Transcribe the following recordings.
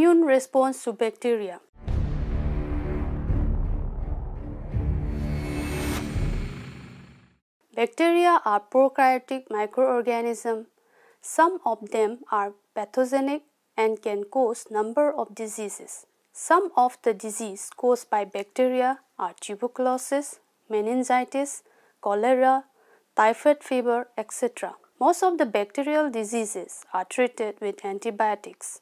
Immune response to bacteria. Bacteria are prokaryotic microorganisms. Some of them are pathogenic and can cause number of diseases. Some of the diseases caused by bacteria are tuberculosis, meningitis, cholera, typhoid fever, etc. Most of the bacterial diseases are treated with antibiotics.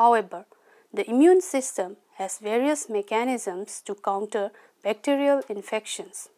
However, the immune system has various mechanisms to counter bacterial infections.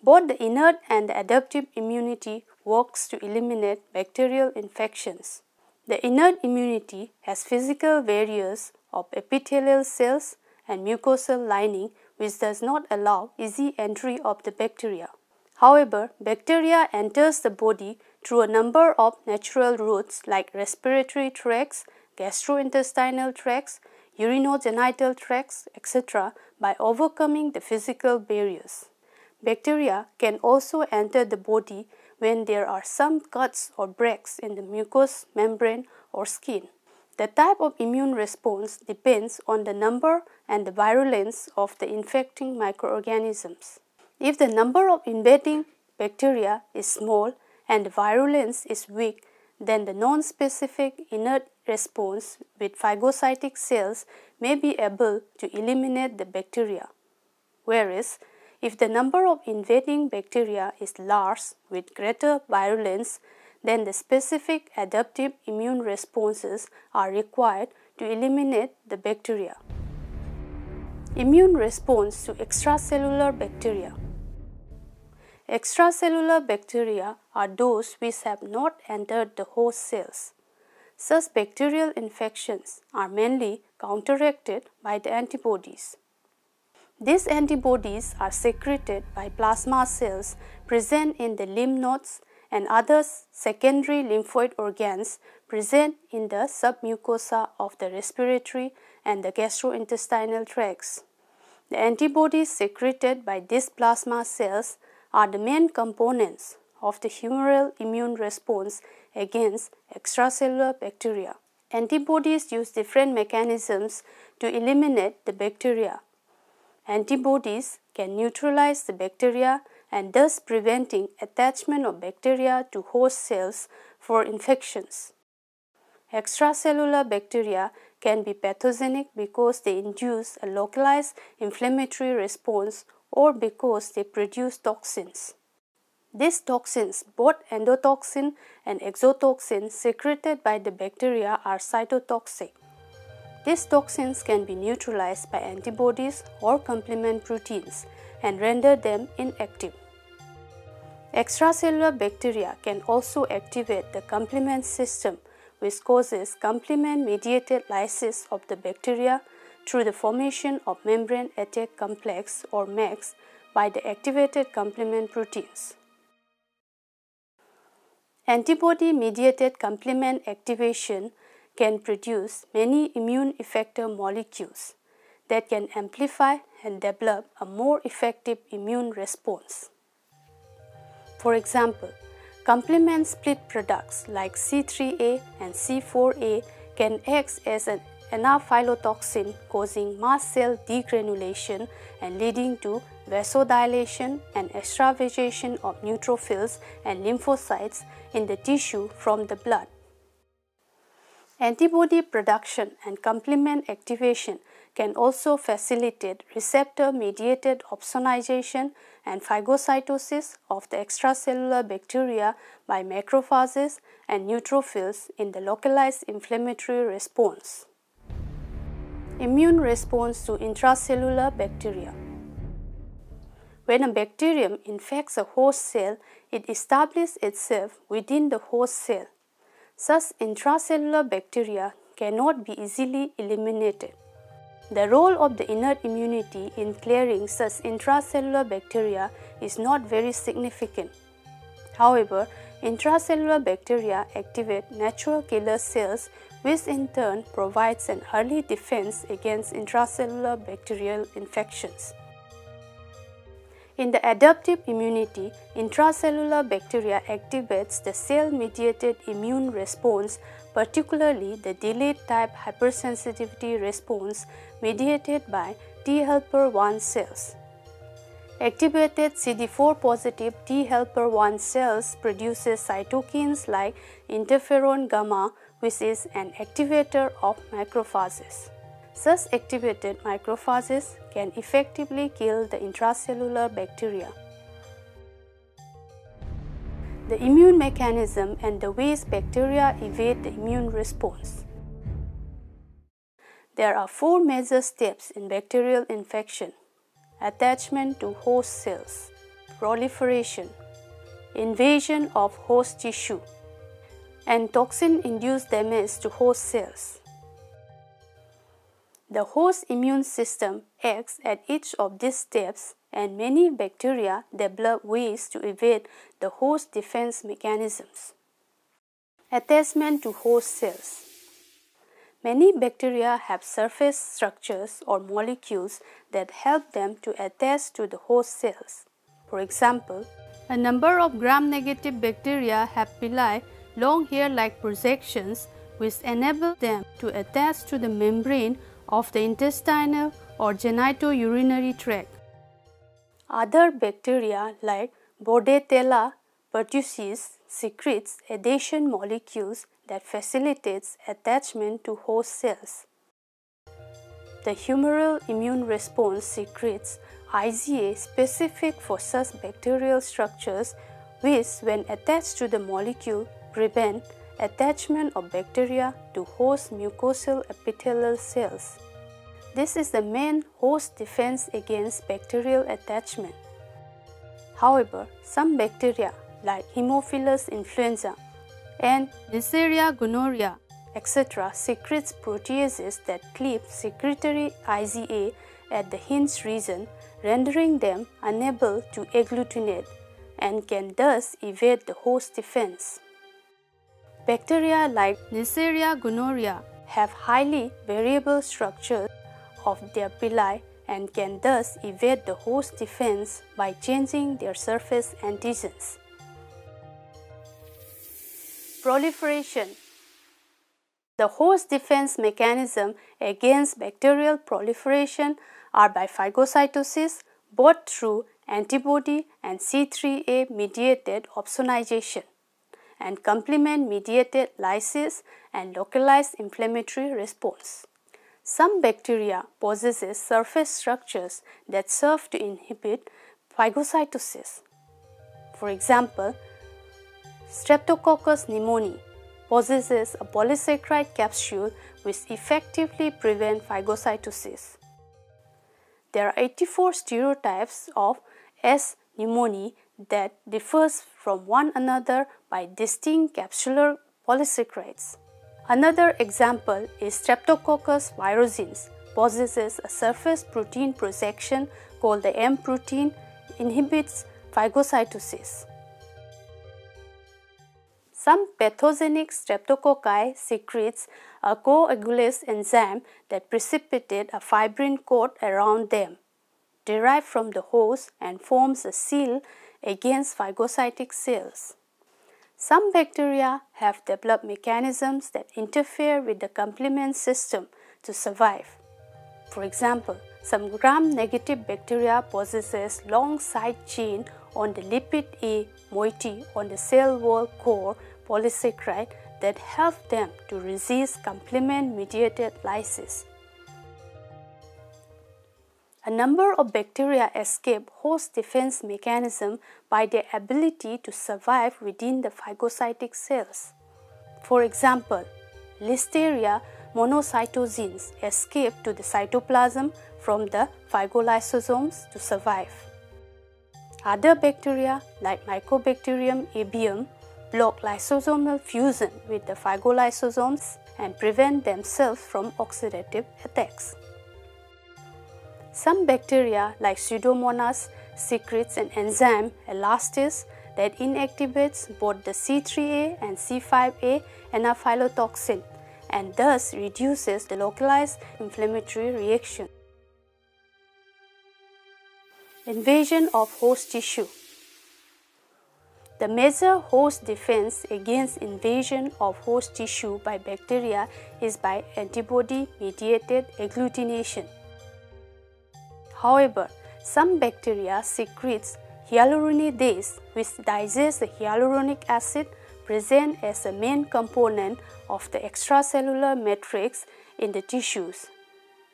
Both the innate and the adaptive immunity works to eliminate bacterial infections. The innate immunity has physical barriers of epithelial cells and mucosal lining which does not allow easy entry of the bacteria. However, bacteria enters the body through a number of natural routes like respiratory tracts gastrointestinal tracts, urinogenital tracts, etc. by overcoming the physical barriers. Bacteria can also enter the body when there are some cuts or breaks in the mucous membrane or skin. The type of immune response depends on the number and the virulence of the infecting microorganisms. If the number of invading bacteria is small and the virulence is weak, then the non-specific innate response with phagocytic cells may be able to eliminate the bacteria. Whereas, if the number of invading bacteria is large with greater virulence, then the specific adaptive immune responses are required to eliminate the bacteria. Immune response to extracellular bacteria. Extracellular bacteria are those which have not entered the host cells. Such bacterial infections are mainly counteracted by the antibodies. These antibodies are secreted by plasma cells present in the lymph nodes and other secondary lymphoid organs present in the submucosa of the respiratory and the gastrointestinal tracts. The antibodies secreted by these plasma cells are the main components of the humoral immune response against extracellular bacteria. Antibodies use different mechanisms to eliminate the bacteria. Antibodies can neutralize the bacteria and thus preventing attachment of bacteria to host cells for infections. Extracellular bacteria can be pathogenic because they induce a localized inflammatory response or because they produce toxins. These toxins, both endotoxin and exotoxin secreted by the bacteria are cytotoxic. These toxins can be neutralized by antibodies or complement proteins and render them inactive. Extracellular bacteria can also activate the complement system which causes complement mediated lysis of the bacteria through the formation of membrane attack complex or MAC by the activated complement proteins. Antibody mediated complement activation can produce many immune effector molecules that can amplify and develop a more effective immune response. For example, complement split products like C3A and C4A can act as an anaphylatoxin causing mast cell degranulation and leading to vasodilation and extravasation of neutrophils and lymphocytes in the tissue from the blood. Antibody production and complement activation can also facilitate receptor-mediated opsonization and phagocytosis of the extracellular bacteria by macrophages and neutrophils in the localized inflammatory response. Immune response to intracellular bacteria. When a bacterium infects a host cell, it establishes itself within the host cell. Such intracellular bacteria cannot be easily eliminated. The role of the innate immunity in clearing such intracellular bacteria is not very significant. However, intracellular bacteria activate natural killer cells which in turn provides an early defense against intracellular bacterial infections. In the adaptive immunity, intracellular bacteria activates the cell-mediated immune response, particularly the delayed type hypersensitivity response mediated by T helper 1 cells. Activated CD4 positive T helper 1 cells produces cytokines like interferon gamma which is an activator of macrophages. Such activated macrophages can effectively kill the intracellular bacteria. The immune mechanism and the ways bacteria evade the immune response. There are four major steps in bacterial infection. Attachment to host cells, proliferation, invasion of host tissue, and toxin-induced damage to host cells. The host immune system acts at each of these steps and many bacteria develop ways to evade the host defense mechanisms. Attachment to host cells Many bacteria have surface structures or molecules that help them to attach to the host cells. For example, a number of gram-negative bacteria have pili long hair-like projections which enable them to attach to the membrane of the intestinal or genitourinary tract. Other bacteria like Bordetella pertussis secretes adhesion molecules that facilitates attachment to host cells. The humoral immune response secretes IgA specific for such bacterial structures which when attached to the molecule prevent attachment of bacteria to host mucosal epithelial cells. This is the main host defense against bacterial attachment. However, some bacteria like Haemophilus influenza and Neisseria gonorrhea etc. secretes proteases that cleave secretory IgA at the hinge region, rendering them unable to agglutinate and can thus evade the host defense. Bacteria like Neisseria gonorrhea have highly variable structures of their pili and can thus evade the host defense by changing their surface antigens. Proliferation The host defense mechanism against bacterial proliferation are by phagocytosis both through antibody and C3a mediated opsonization and complement mediated lysis and localized inflammatory response. Some bacteria possesses surface structures that serve to inhibit phagocytosis. For example, Streptococcus pneumoniae possesses a polysaccharide capsule which effectively prevents phagocytosis. There are 84 serotypes of S. pneumoniae that differs from one another by distinct capsular polysaccharides. Another example is Streptococcus viridans possesses a surface protein projection called the M protein inhibits phagocytosis. Some pathogenic streptococci secretes a coagulase enzyme that precipitate a fibrin coat around them, derived from the host and forms a seal against phagocytic cells. Some bacteria have developed mechanisms that interfere with the complement system to survive. For example, some gram-negative bacteria possesses long side chain on the lipid A moiety on the cell wall core polysaccharide that help them to resist complement-mediated lysis. A number of bacteria escape host defense mechanism by their ability to survive within the phagocytic cells. For example, Listeria monocytogenes escape to the cytoplasm from the phagolysosomes to survive. Other bacteria like Mycobacterium avium block lysosomal fusion with the phagolysosomes and prevent themselves from oxidative attacks. Some bacteria like Pseudomonas secretes an enzyme elastase that inactivates both the C3A and C5A anaphylatoxin and thus reduces the localized inflammatory reaction. Invasion of host tissue the major host defense against invasion of host tissue by bacteria is by antibody-mediated agglutination. However, some bacteria secretes hyaluronidase which digests the hyaluronic acid present as a main component of the extracellular matrix in the tissues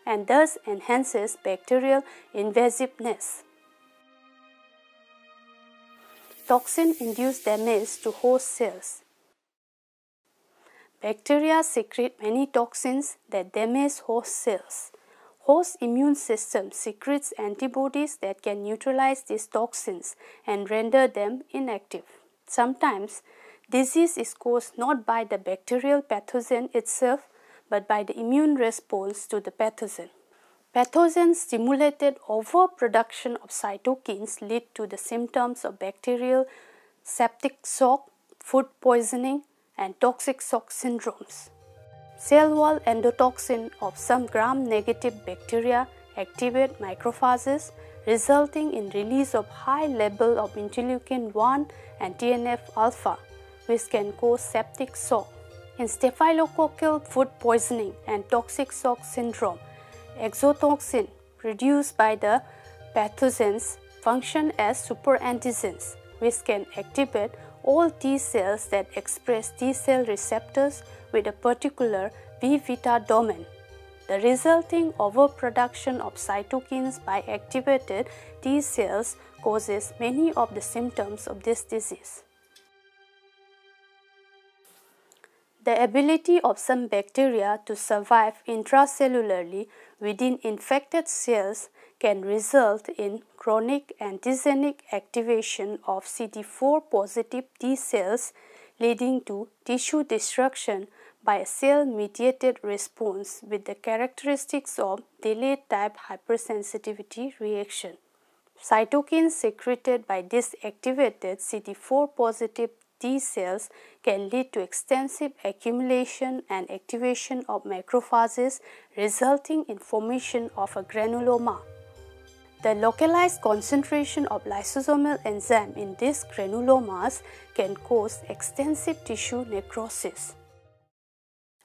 and thus enhances bacterial invasiveness. Toxin-induced damage to host cells. Bacteria secrete many toxins that damage host cells. Host immune system secretes antibodies that can neutralize these toxins and render them inactive. Sometimes, disease is caused not by the bacterial pathogen itself but by the immune response to the pathogen. Pathogen-stimulated overproduction of cytokines lead to the symptoms of bacterial septic shock, food poisoning, and toxic shock syndromes. Cell wall endotoxin of some gram-negative bacteria activate macrophages, resulting in release of high level of interleukin-1 and TNF-alpha, which can cause septic shock. In staphylococcal food poisoning and toxic shock syndrome, exotoxin produced by the pathogens function as superantigens which can activate all T cells that express T cell receptors with a particular V beta domain. The resulting overproduction of cytokines by activated T cells causes many of the symptoms of this disease. The ability of some bacteria to survive intracellularly within infected cells can result in chronic antigenic activation of CD4 positive T cells leading to tissue destruction by a cell mediated response with the characteristics of delayed type hypersensitivity reaction. Cytokines secreted by this activated CD4 positive T cells can lead to extensive accumulation and activation of macrophages resulting in formation of a granuloma. The localized concentration of lysosomal enzyme in these granulomas can cause extensive tissue necrosis.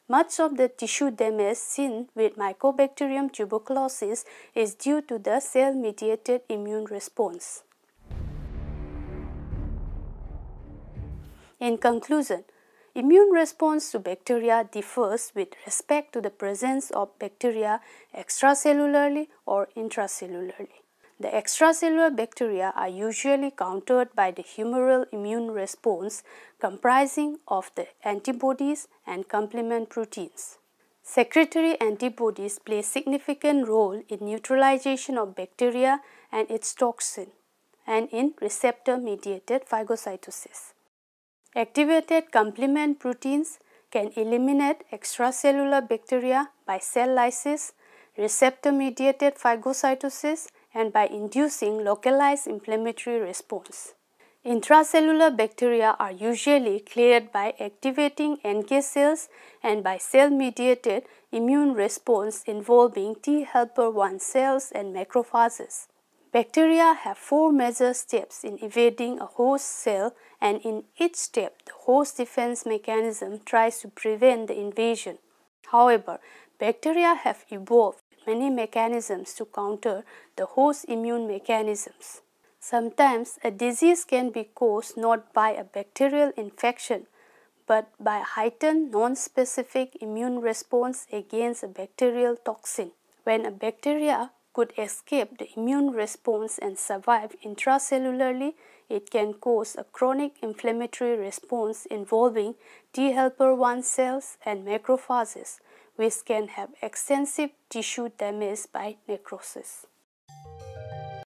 Much of the tissue damage seen with Mycobacterium tuberculosis is due to the cell-mediated immune response. In conclusion, immune response to bacteria differs with respect to the presence of bacteria extracellularly or intracellularly. The extracellular bacteria are usually countered by the humoral immune response comprising of the antibodies and complement proteins. Secretory antibodies play significant role in neutralization of bacteria and its toxin and in receptor-mediated phagocytosis. Activated complement proteins can eliminate extracellular bacteria by cell lysis, receptor-mediated phagocytosis, and by inducing localized inflammatory response. Intracellular bacteria are usually cleared by activating NK cells and by cell-mediated immune response involving T helper 1 cells and macrophages. Bacteria have four major steps in evading a host cell and in each step the host defense mechanism tries to prevent the invasion. However, bacteria have evolved many mechanisms to counter the host immune mechanisms. Sometimes a disease can be caused not by a bacterial infection but by a heightened non-specific immune response against a bacterial toxin. When a bacteria could escape the immune response and survive intracellularly, it can cause a chronic inflammatory response involving T helper 1 cells and macrophages, which can have extensive tissue damage by necrosis.